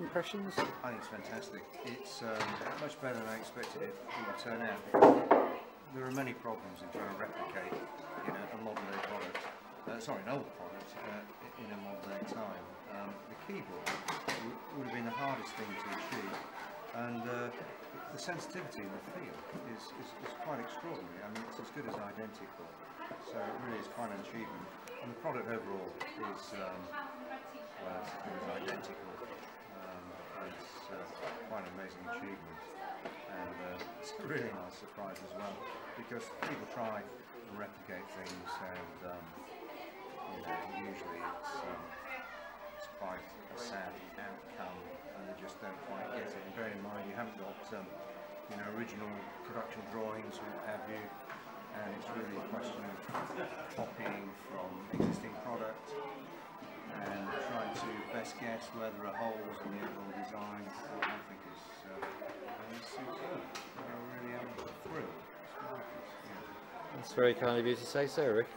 impressions? I think it's fantastic. It's um, much better than I expected it would turn out. There are many problems in trying to replicate, you know, a modern day product. Uh, sorry, an old product uh, in a modern day time. Um, the keyboard would have been the hardest thing to achieve, and uh, the sensitivity and the feel is, is, is quite extraordinary. I mean, it's as good as identical, so it really is quite an achievement. And the product overall is um, well, as good as identical. Um, it's uh, quite an amazing achievement, and uh, it's a really nice surprise as well, because people try and replicate things, and um, you know, usually it's, um, it's quite a sad outcome, and they just don't quite get it. And bear in mind, you haven't got um, you know original production drawings what have you, and it's really a question of copying best guess where there are holes in the overall design. I think it's, uh. I really am thrilled. It's marvellous. Yeah. That's very kind of you to say so, Rick.